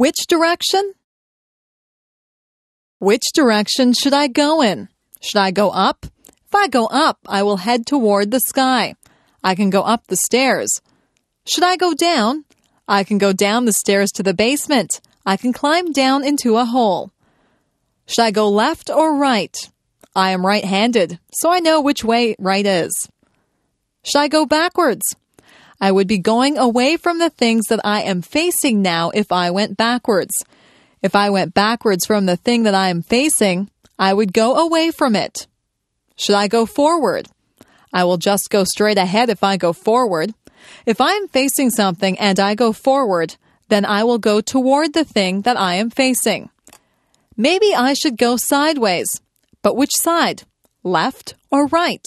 Which direction? Which direction should I go in? Should I go up? If I go up, I will head toward the sky. I can go up the stairs. Should I go down? I can go down the stairs to the basement. I can climb down into a hole. Should I go left or right? I am right handed, so I know which way right is. Should I go backwards? I would be going away from the things that I am facing now if I went backwards. If I went backwards from the thing that I am facing, I would go away from it. Should I go forward? I will just go straight ahead if I go forward. If I am facing something and I go forward, then I will go toward the thing that I am facing. Maybe I should go sideways. But which side? Left or right?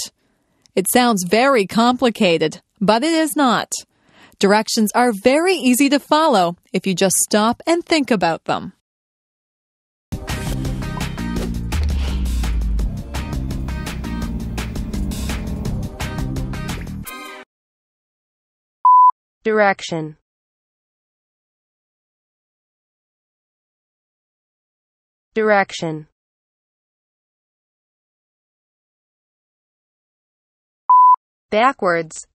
It sounds very complicated, but it is not. Directions are very easy to follow if you just stop and think about them. Direction. Direction. Backwards.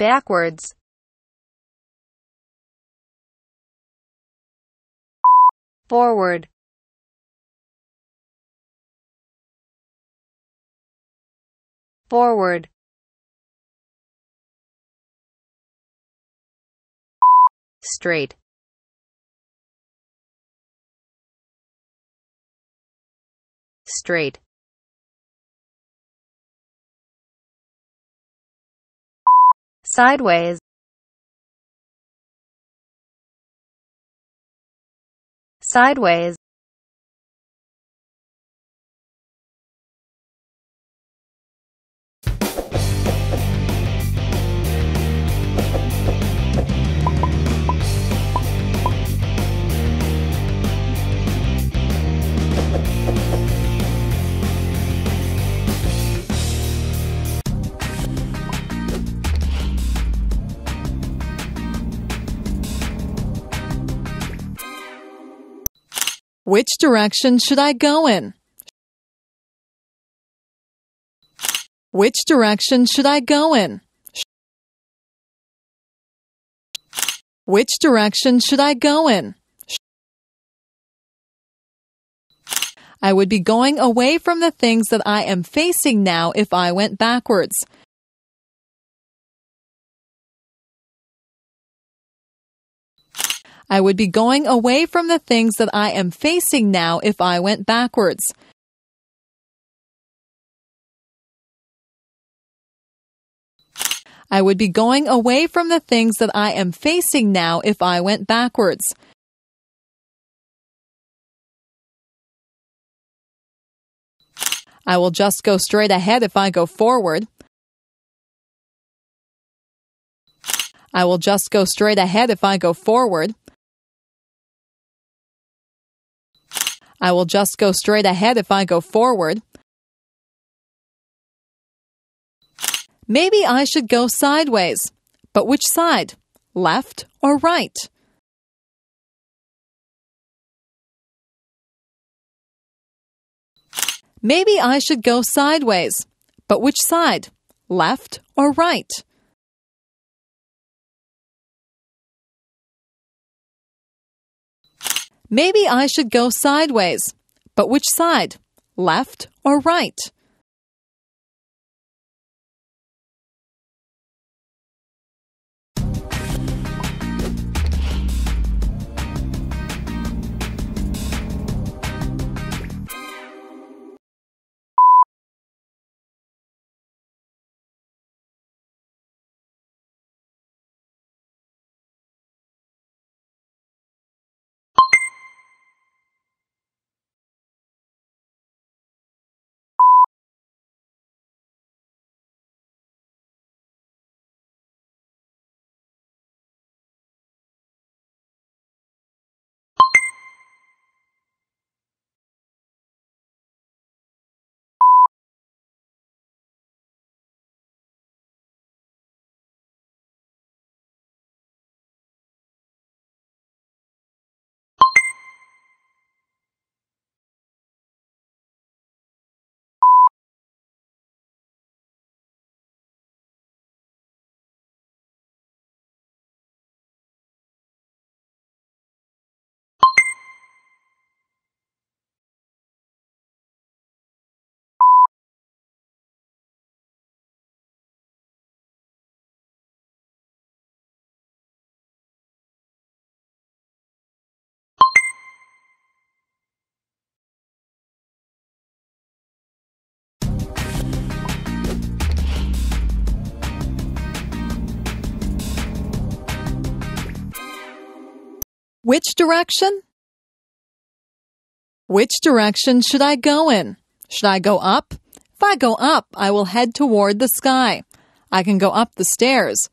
Backwards. Forward. Forward. Straight. Straight. Sideways. Sideways. Which direction should I go in? Which direction should I go in? Which direction should I go in? I would be going away from the things that I am facing now if I went backwards. I would be going away from the things that I am facing now if I went backwards. I would be going away from the things that I am facing now if I went backwards. I will just go straight ahead if I go forward. I will just go straight ahead if I go forward. I will just go straight ahead if I go forward. Maybe I should go sideways. But which side? Left or right? Maybe I should go sideways. But which side? Left or right? Maybe I should go sideways. But which side? Left or right? Which direction? Which direction should I go in? Should I go up? If I go up, I will head toward the sky. I can go up the stairs.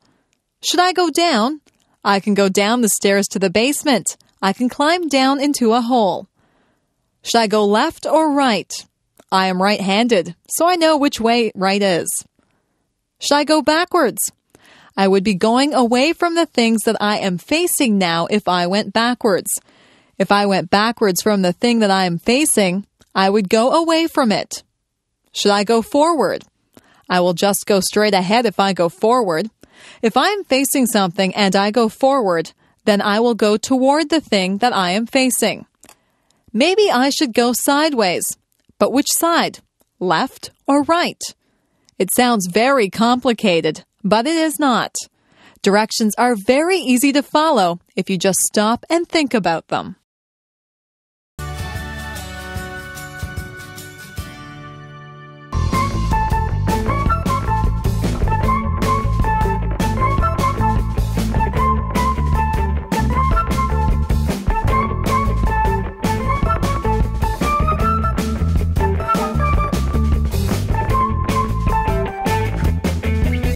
Should I go down? I can go down the stairs to the basement. I can climb down into a hole. Should I go left or right? I am right handed, so I know which way right is. Should I go backwards? I would be going away from the things that I am facing now if I went backwards. If I went backwards from the thing that I am facing, I would go away from it. Should I go forward? I will just go straight ahead if I go forward. If I am facing something and I go forward, then I will go toward the thing that I am facing. Maybe I should go sideways. But which side? Left or right? It sounds very complicated, but it is not. Directions are very easy to follow if you just stop and think about them.